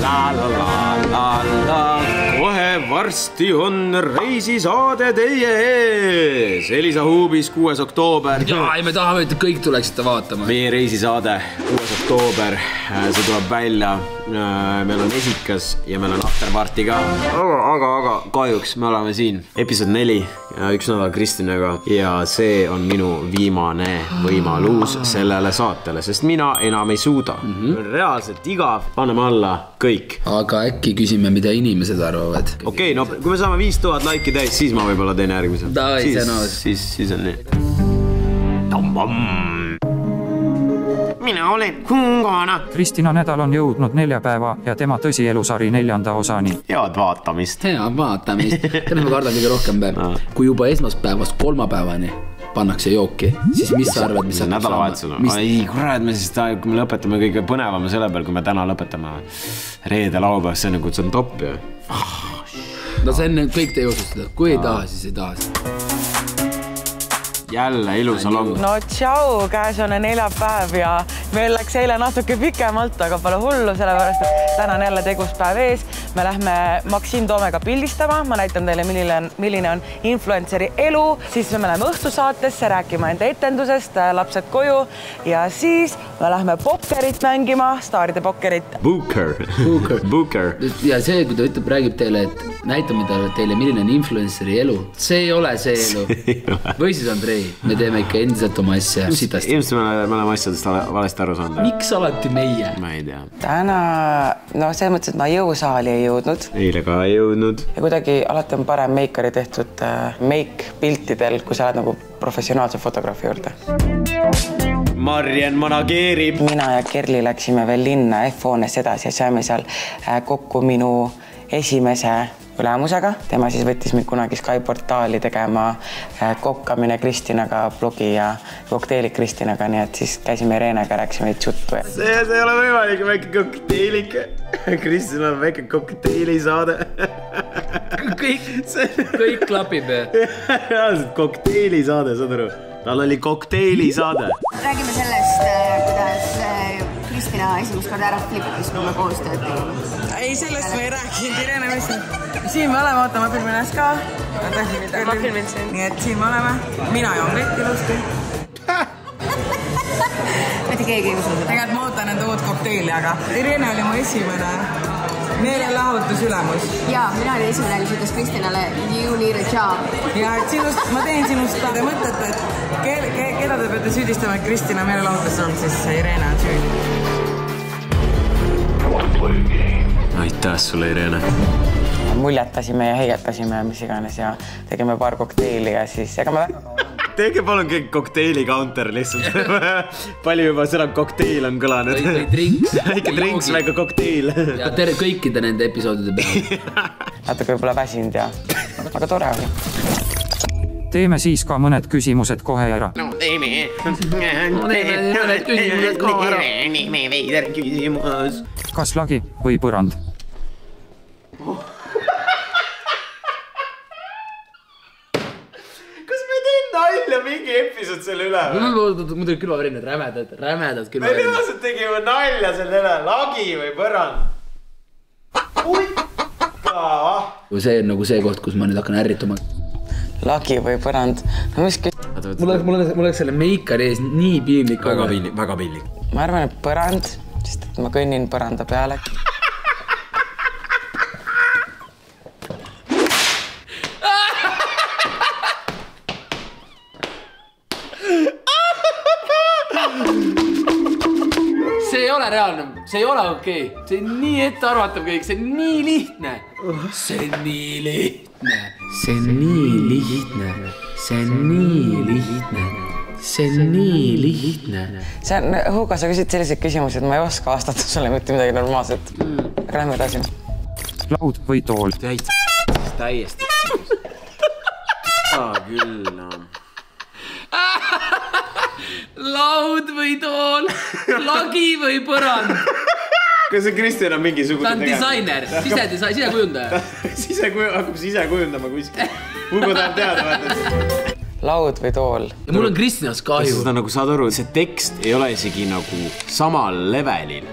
la la la la la, kohe varsti on reisisaade teie ees. Elisa Huubis, kuues oktoober. ja, ja me tahame, et kõik tuleksite vaatama. meie reisisaade, kuues oktoober, see tuleb välja. Meil on esikas ja meil on afterparty ka. aga, aga, aga kahjuks me oleme siin, episood neli, üks nädal Kristinaga ja see on minu viimane võimalus sellele saatele, sest mina enam ei suuda mm. -hmm. reaalselt igav, paneme alla kõik. aga äkki küsime, mida inimesed arvavad. okei okay,, no kui me saame viis tuhat laiki täis, siis ma võib-olla teen järgmise. siis, siis, siis on nii. Mina olen Kungana. Kristina nädal on jõudnud neljapäeva ja tema tõsielusari neljanda osani. head vaatamist. head vaatamist. mis ma kardan kõige rohkem veel? kui juba esmaspäevast kolmapäevani pannakse jooki, siis mis sa arvad, mis hakkab nädalavahetusel mis...? ei kurat, me siis, kui me lõpetame kõige põnevama selle peal, kui me täna lõpetame reede laupäev, see on nagu, see on top ju. no see on kõik teie otsustada, kui ei taha, siis ei taha jälle ilus salong. no tšau, käes on neljapäev ja meil läks eile natuke pikemalt, aga pole hullu, sellepärast et täna on jälle tegus päev ees. Me lähme Maksim Toomega pildistama, ma näitan teile, milline on, milline on influenceri elu, siis me läheme õhtusaatesse rääkima enda etendusest, lapsed koju ja siis me lähme pokkerit mängima, staaride pokkerit. Booker, Booker, Booker. ja see, kui ta ütleb, räägib teile, et näitame teile, milline on influenceri elu, see ei ole see elu. või siis Andrei ei, me teeme ikka endiselt oma asja sitasti. ilmselt me oleme, me oleme asjadest valesti aru saanud. miks alati meie? ma ei tea. täna, no selles mõttes, et ma jõusaali ei jõudnud. eile ka ei jõudnud. ja kuidagi alati on parem meikari tehtud äh, meik piltidel, kui sa oled nagu professionaalse fotograafi juurde. Marjen manageerib. mina ja Kerli läksime veel linna F-hoones edasi ja saime seal äh, kokku minu esimese ülemusega, tema siis võttis mind kunagi Sky portaali tegema äh, kokkamine Kristinaga blogi ja kokteilid Kristinaga, nii et siis käisime Irenega, rääkisime veits juttu see, see ei ole võimalik, väike kokteilik. Kristina on väike kokteilisaade kõik kõik klapib. reaalselt kokteilisaade, saad aru? tal oli kokteilisaade. räägime sellest, äh, kuidas äh, Kristina esimest korda ära flippis, kui me koos tööd tegime. ei, sellest me ei rääkinud, Irene, mis siin me oleme, oota, ma filmin ennast ka. ma filmin sind. nii et siin me oleme, mina joon vett ilusti mitte keegi ei usu seda. tegelikult ma ootan enda uut kokteili, aga Irene oli mu esimene meelelahutusülemus. ja mina olin esimene, kes ütles Kristinale you need a job. ja et sinust, ma teen sinust, te mõtlete, et ke, ke, keda te peate süüdistama, et Kristina meelelahutus on, siis Irene on süüdi. aitäh sulle, Irene muljetasime ja heietasime ja mis iganes ja tegime paar kokteili ja siis ega me väga tehke palun kõik kokteili counter lihtsalt palju juba sõna kokteil on kõlanud. väike drinks. väike drinks, väike kokteil. ja tere kõikide nende episoodide peale. natuke võib-olla väsinud ja, aga tore oli teeme siis ka mõned küsimused kohe ära. no teeme. mõned küsimused ka ära. nii veider küsimus. kas lagi või põrand? nalja mingi episood selle üle või? muidugi külmavärinaid, rämedad, rämedad külmavärinaid. me reaalselt tegime nalja selle üle, lagi või põrand. see on nagu see koht, kus ma nüüd hakkan ärrituma. lagi või põrand, no mis küs-. mul oleks, mul oleks, mul oleks selle meikari ees nii piinlik. väga piinlik, väga piinlik. ma arvan, et põrand, sest et ma kõnnin põranda peale see ei ole okei okay., see on nii ettearvatav kõik, see on nii lihtne. see on nii lihtne, see on nii lihtne, see on nii lihtne see on nii lihtne. see on, Hugo, sa küsid selliseid küsimusi, et ma ei oska vastata sulle mitte midagi normaalset mm.. lähme edasi. laud või tool? täiesti. hea küll, noh laud või tool, lagi või põrand. Kas see Kristjan on mingisugune ta on disainer, sisedisain, sisekujundaja sisekuju-, hakkab ise kujundama kuskil. Hugo tahab teada, vaata laud või tool. ja mul on Kristjanast kahju. seda nagu saad aru, see tekst ei ole isegi nagu samal levelil.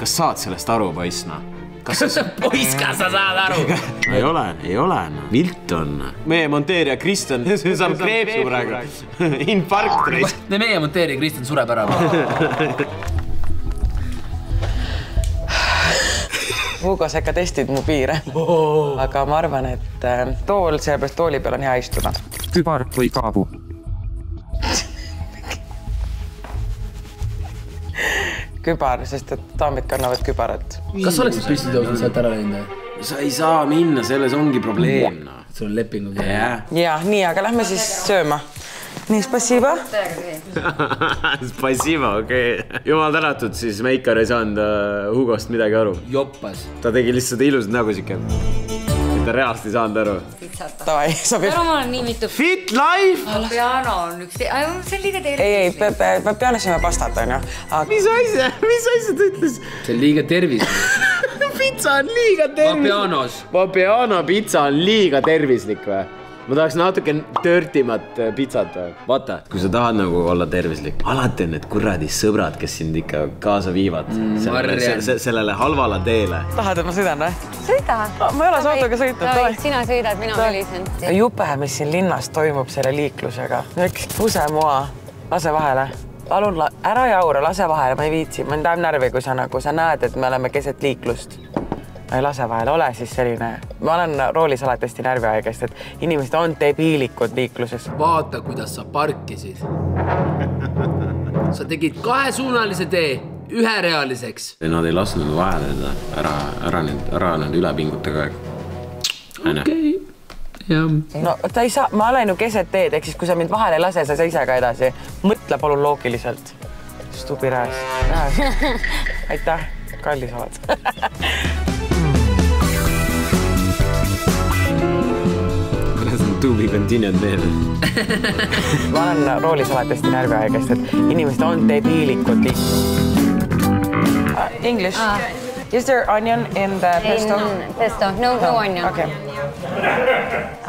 kas saad sellest aru, poiss, noh? kas sa poiss, kas sa saad aru? ei ole, ei ole, vilt on. meie monteerija Kristjan saab kreepsu praegu. infarkt reis. meie monteerija Kristjan sureb ära. Hugo, sa ikka testid mu piire. aga ma arvan, et äh, tool, sellepärast tooli peal on hea istuda. kübar või kaabu. kübar, sest et daamid kannavad kübarat. kas sa oleksid püsti tõusnud sealt ära läinud või? sa ei saa minna, selles ongi probleem, noh. sul on lepingu kirjas. jah. ja nii, aga lähme siis sööma. nii, spassiva. Spasiba, okei okay.. jumal tänatud, siis Meikar ei saanud äh, Hugost midagi aru. joppas. ta tegi lihtsalt ilusat nägu siuke. ta reaalselt ei saanud aru. Davai, sobib. täna ma olen nii mitu. Fit life. piano on üks, see on liiga teine. ei, ei, peab, peab peanis sööma pastat, onju. mis asja, mis asja ta ütles? see on liiga tervislik. pitsa on liiga tervislik. Vapianos. Vapiano pitsa on liiga tervislik või? Ma tahaks natuke dirtimat äh, pitsat. vaata, kui sa tahad nagu olla tervislik, alati on need kuradi sõbrad, kes sind ikka kaasa viivad mm, sellele, se, se, sellele halvale teele. tahad, et ma sõidan või? sõida. ma ei ole autoga sõitnud, sina sõidad, mina välisan. jube, mis siin linnas toimub selle liiklusega. üks pusemoa, lase vahele. palun la, ära jaura, lase vahele, ma ei viitsi, mind ajab närvi, kui sa nagu, sa näed, et me oleme keset liiklust. Ei lase vahele, ole siis selline, ma olen roolis alati hästi närvihaigest, et inimesed on debiilikud liikluses. vaata, kuidas sa parkisid. sa tegid kahesuunalise tee üherealiseks. Nad ei lasknud vahele teda, ära, ära nüüd, ära nüüd üle pinguta kogu aeg. onju. jah. no ta ei saa, ma olen ju keset teed, ehk siis kui sa mind vahele ei lase, sa ei saa ise ka edasi. mõtle palun loogiliselt. stubirääs. aitäh, kallis oled. To be continued meelde. ma olen roolis alati hästi närvihaigest, et inimesed on debiilikud liikluses uh,. English Ah. Is there onion in the pesto? pesto, no, no onion. okei,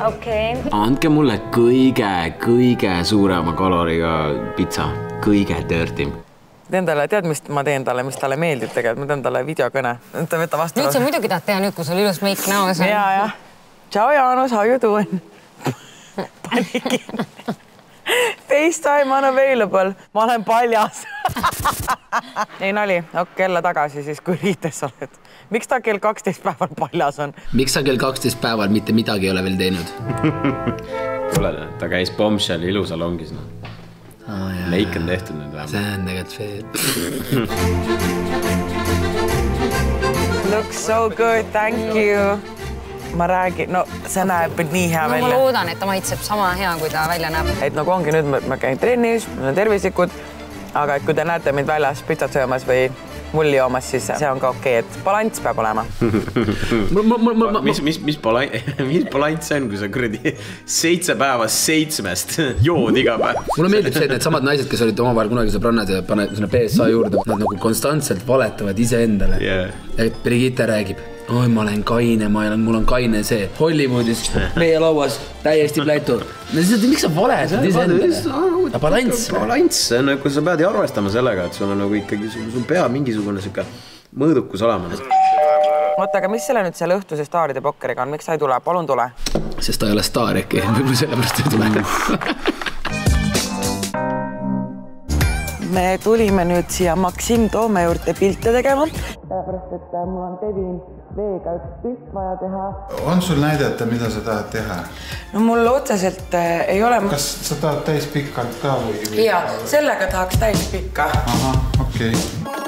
okei. andke mulle kõige, kõige suurema kaloriga pitsa, kõige dirtim. teen talle, tead, mis ma teen talle, mis talle meeldib tegelikult, ma teen talle videokõne. ta võtab vastu nüüd sa. muidugi tahad teha nüüd, kui sul ilus meik näos on. ja, jah. Ciao, Jaanus, how you doing? Pani kinni. FaceTime unavailable, ma olen paljas. ei nali, hakka jälle tagasi siis, kui riites oled. miks ta kell kaksteist päeval paljas on? miks sa kell kaksteist päeval mitte midagi ei ole veel teinud? kuule, ta käis Bombshelli ilusalongis, noh. meik on tehtud nüüd vähemalt. see on tegelikult veel. Looks so good, thank you. Ma räägin, no see näeb nii hea no ma välja, loodan, et ta maitseb sama hea, kui ta välja näeb. et nagu ongi nüüd ma, ma käin trennis, ma olen tervislikud. aga et kui te näete mind väljas pitsat söömas või mulli joomas, siis see on ka okei okay,, et balanss peab olema. mis, mis, mis balanss, mis balanss see on, kui sa kuradi seitse päeva seitsmest jood iga päev? mulle meeldib see, et needsamad naised, kes olid omavahel kunagi sõbrannad ja panevad sinna BSA juurde, nad nagu konstantselt valetavad iseendale Jaa. et Brigitte räägib, oi, ma olen kaine, ma olen, mul on kaine see. Hollywoodis meie lauas täiesti plätu. no siis, miks sa valetad iseendale? balanss. balanss, see on nagu, sa pead ju arvestama sellega, et sul on nagu ikkagi, sul peab mingisugune sihuke mõõdukus olema. oota, aga mis selle nüüd selle õhtuse staaride pokkeriga on, miks sa ei tule, palun tule. sest ta ei ole staar äkki, võib-olla sellepärast ei tule. me tulime nüüd siia Maksim Toome juurde pilte tegema, sellepärast et äh, mul on Devin veega üks pilt vaja teha. on sul näidata, mida sa tahad teha? no mul otseselt äh, ei ole. kas sa tahad täispikalt ka või, või...? ja sellega tahaks täispikka. ahah, okei okay..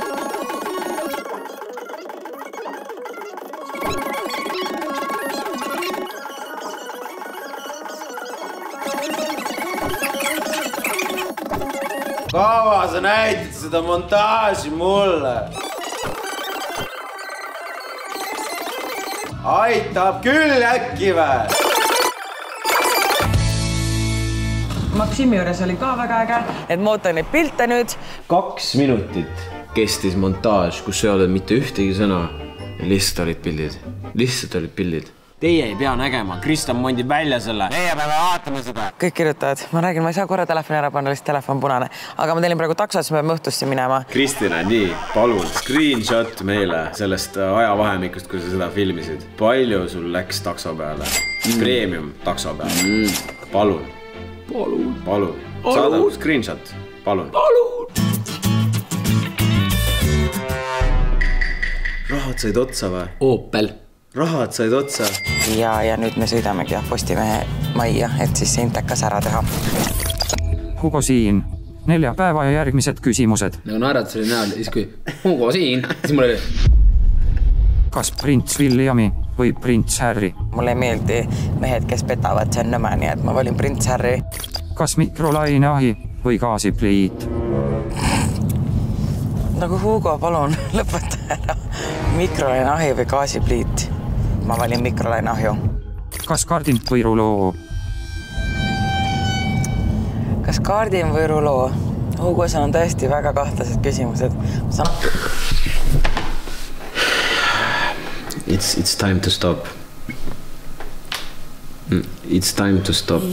kaua sa näitad seda montaaži mulle? Aitab küll äkki või? Maksimi juures oli ka väga äge, et ma ootan neid pilte nüüd. kaks minutit kestis montaaž, kus ei olnud mitte ühtegi sõna. lihtsalt olid pildid, lihtsalt olid pildid. Teie ei pea nägema, Kristjan mondib välja selle. meie peame vaatama seda. kõik kirjutavad, ma räägin, ma ei saa korra telefoni ära panna, lihtsalt telefon punane, aga ma tellin praegu takso, siis me peame õhtusse minema. Kristina, nii, palun screenshot meile sellest äh, ajavahemikust, kui sa seda filmisid. palju sul läks takso peale mm.? Premium takso peale mm.. palun. palun. palun, saada screenshot, palun. rahad said otsa või? Opel. Rahad said otsa. ja, ja nüüd me sõidamegi jah Postimehe majja, et siis see intekas ära teha. Hugo siin. neljapäeva ja järgmised küsimused. nagu naeratus oli näol, siis kui Hugo siin, siis mul oli kas prints Williami või prints Harry? mulle ei meeldi mehed, kes petavad, see on nõme, nii et ma valin prints Harry. kas mikrolaineahi või gaasipliit? nagu Hugo, palun lõpeta ära. mikrolaineahi või gaasipliit? Ma valin mikrolaineahju. kas kardin või ruloo? kas kaardin või ruloo? Hugo, seal on tõesti väga kahtlased küsimused. saan, It's, it's time to stop. It's time to stop.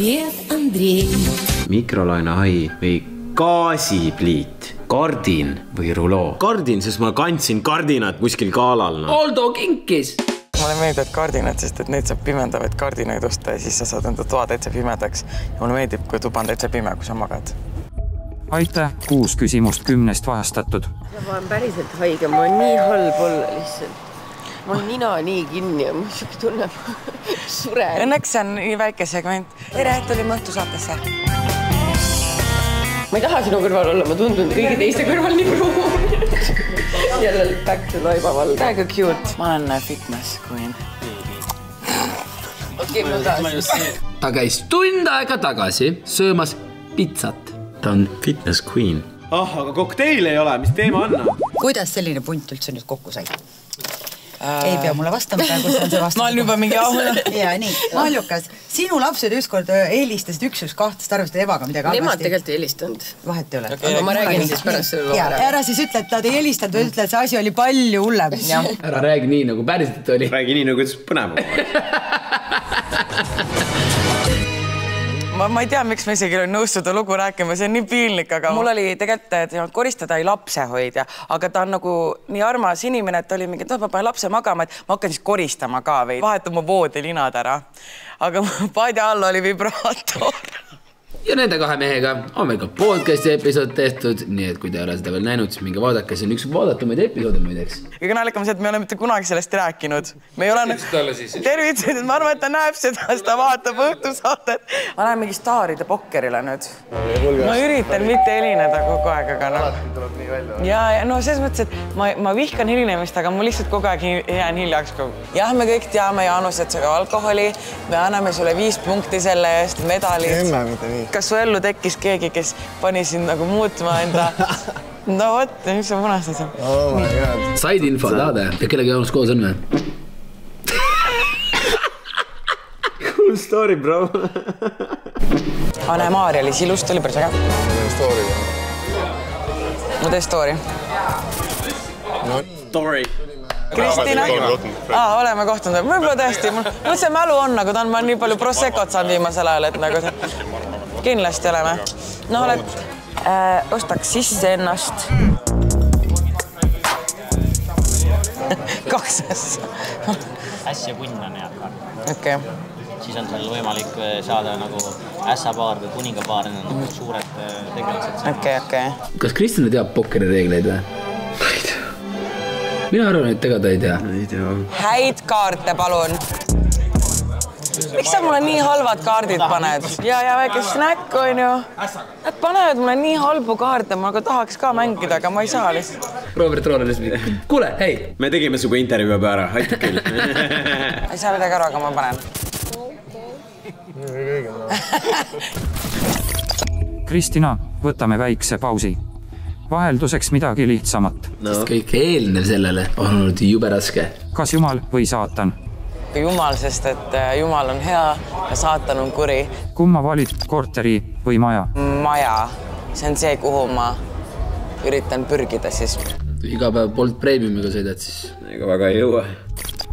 mikrolainehai või gaasipliit, kardin või ruloo? kardin, sest ma kandsin kardinat kuskil galal no.. Aldo kinkis. Mulle meeldivad kardinad, sest et neid saab pimendavaid kardinaid osta ja siis sa saad enda toa täitsa pimedaks. ja mulle meeldib, kui tuba on täitsa pime, kui sa magad. aitäh, kuus küsimust kümnest vastatud. ma olen päriselt haige, mul on nii halb olla lihtsalt. mul nina nii kinni ja mul siuke tunne, et suren. Õnneks see on nii väike segment. tere, tulime õhtusaatesse. Ma ei taha sinu kõrval olla, ma tundun kõigi teiste kõrval nii pruun. jälle back to laibavalda. täiega cute. ma olen fitness queen. okei, ma tahan. ta käis tund aega tagasi söömas pitsat. ta on Fitness queen. ah, aga kokteili ei ole, mis teema on? kuidas selline punt üldse nüüd kokku sai? Ei pea mulle vastama praegu, see on see vastus. ma olen juba mingi ahune. ja nii, Maljukas, sinu lapsed ükskord eelistasid üks üks kahtest, arvasid Evaga midagi Nemad tegelikult ei helistanud. vahet ei ole Aga ma räägin siis pärast selle loo ära. ära siis ütle, et nad ei helistanud, ütle, et see asi oli palju hullem. ära räägi nii nagu päriselt oli. räägi nii, nagu ütles põnevam. ma, ma ei tea, miks ma isegi olen nõus seda lugu rääkima, see on nii piinlik, aga mul oli tegelikult tema koristada oli lapsehoidja, aga ta on nagu nii armas inimene, et oli mingi, et noh, ma panen lapse magama, et ma hakkan siis koristama ka või vahetan mu voodilinad ära. aga padja all oli vibraator. Ja nende kahe mehega on meil ka podcast'i episood tehtud, nii et kui te ei ole seda veel näinud, siis minge vaadake, see on üks vaadatumaid episoode muideks. kõige naljakam on see, et me ei ole mitte kunagi sellest rääkinud. me ei ole. tervitused, ma arvan, et ta näeb seda, siis ta vaatab õhtusaadet. ma lähen mingi staaride pokkerile nüüd. ma üritan mitte helineda kogu aeg, aga noh. alati tuleb nii välja. ja, ja no selles mõttes, et ma, ma vihkan helinemist, aga ma lihtsalt kogu aeg jään hiljaks. jah, me kõik teame, Jaanus, et sa ka alkoholi, me anname sulle viis punkti selle eest, medalid. emme mitte nii. Kas su ellu tekkis keegi, kes pani sind nagu muutma enda? no vot, mis sa punastad seal? oh my god. said info teada ja kellega Jaanus koos on või? Cool story, bro. Ane Maarja oli ilus, ta oli päris äge. ma teen story. Story. Kristina, aa, oleme kohtunud, võib-olla tõesti, mul, mul see mälu on nagu ta on, ma olen nii palju Prosecco't saanud viimasel ajal, et nagu see- kindlasti oleme. no oled äh,, ostaks sisse ennast. kaks asja, äss ja kunn on hea kaart. okei okay.. siis on seal võimalik äh, saada nagu ässapaar või kuningapaar, need on nagu suured äh, tegelased. okei, okei. kas Kristjan teab pokkeri reegleid või? mina arvan, et ega ta ei tea. ei tea. häid kaarte, palun. Miks sa mulle nii halvad kaardid paned ja, ja väike snäkk onju. Nad panevad mulle nii halbu kaarte, ma nagu tahaks ka mängida, aga ma ei saa lihtsalt. Robert Roole lihtsalt, kuule, hei, me tegime sinuga intervjuu juba ära, aitab küll. ei saa midagi aru, aga ma panen. Kristina, võtame väikse pausi. vahelduseks midagi lihtsamat. sest kõik eelnev sellele on olnud jube raske. kas Jumal või saatan? jumal, sest et äh, Jumal on hea ja saatan on kuri. kumma valid, korteri või maja? maja, see on see, kuhu ma üritan pürgida siis. iga päev Bolt Premiumiga sõidad, siis ega väga ei jõua.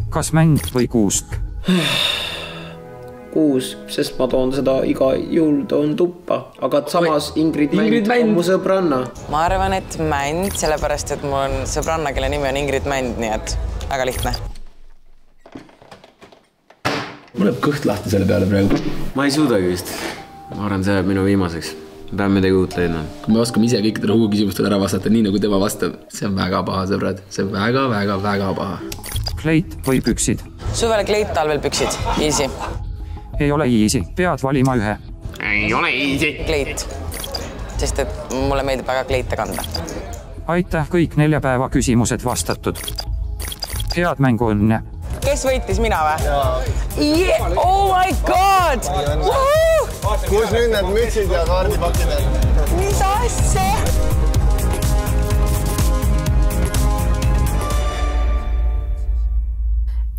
kas mäng või kuusk? kuus, sest ma toon seda iga jõul toon tuppa, aga samas Ingrid Ingrid Mänd on Mänd. mu sõbranna. ma arvan, et mänd, sellepärast et mul on sõbranna, kelle nimi on Ingrid Mänd, nii et väga lihtne. Mul läheb kõht lahti selle peale praegu. ma ei suudagi vist. ma arvan, see jääb minu viimaseks. pean midagi uut leidma. kui me oskame ise kõikidele Hugo küsimustele ära vastata, nii nagu tema vastab, see on väga paha, sõbrad, see on väga-väga-väga paha. kleit või püksid. suvel kleit, talvel püksid, easy. ei ole easy, pead valima ühe. ei ole easy. kleit, sest et mulle meeldib väga kleite kanda. aitäh, kõik neljapäeva küsimused vastatud. head mänguõnne kes võitis, mina või yeah!? Oh my god! kus nüüd need mütsid ja kaardipakid on? mis asja?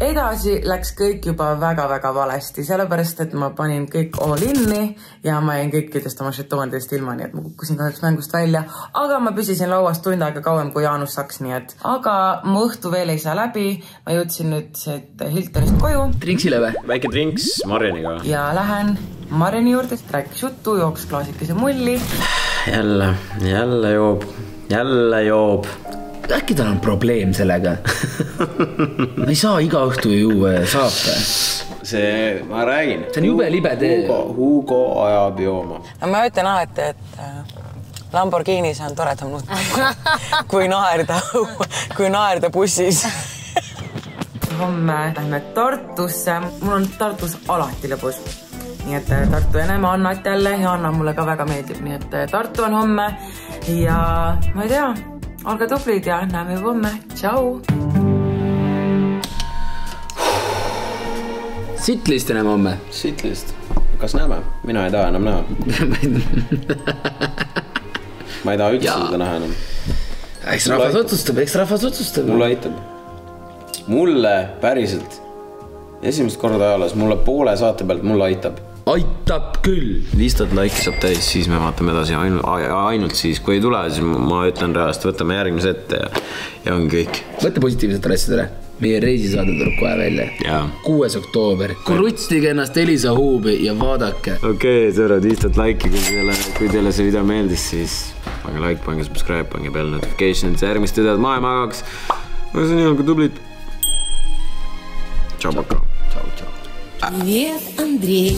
Edasi läks kõik juba väga-väga valesti, sellepärast et ma panin kõik all in'i ja ma jäin kõikidest oma žetoonidest ilma, nii et ma kukkusin kahjuks mängust välja. aga ma püsisin lauas tund aega kauem kui Jaanus Saks, nii et, aga mu õhtu veel ei saa läbi. ma jõudsin nüüd siit Hiltonist koju trinksile või? väike trinks Marjaniga. ja lähen Marjani juurde, rääkis juttu, jooks klaasikese mulli. jälle, jälle joob, jälle joob. Äkki tal on probleem sellega? ta ei saa iga õhtu ju juua saab või? see, ma räägin. see on jube libe tee. Hugo, Hugo ajab jooma. no ma ütlen alati, et äh, Lamborghinis on toredam nutta kui naerda, kui naerda bussis. homme lähme Tartusse, mul on Tartus alati lõbus. nii et äh, Tartu ja näeme Annat jälle ja Anna mulle ka väga meeldib, nii et äh, Tartu on homme ja ma ei tea, olge tublid ja näeme juba homme, tšau. sitlist enam homme. sitlist. kas näeme? mina ei taha enam näha. ma ei taha üldse seda näha enam. eks rahvas otsustab, eks rahvas otsustab. mulle aitab. mulle päriselt, esimest korda ajaloos mulle poole saate pealt mulle aitab. Aitab küll. viis tuhat laiki saab täis, siis me vaatame edasi ainult, ainult siis, kui ei tule, siis ma ütlen reaalselt, võtame järgmise ette ja, ja ongi kõik. mõtle positiivsetele asjadele. meie reisisaade tuleb kohe välja. kuues oktoober. krutstige ennast Elisa Huubi ja vaadake. okei okay,, sõbrad, viis tuhat laiki, kui teile, kui teile see video meeldis, siis pange like, pange subscribe, pange bell notifications ja järgmist videot maailma jagaks. aga see on nii, olge tublid. tšau, Paka. Привет, Андрей.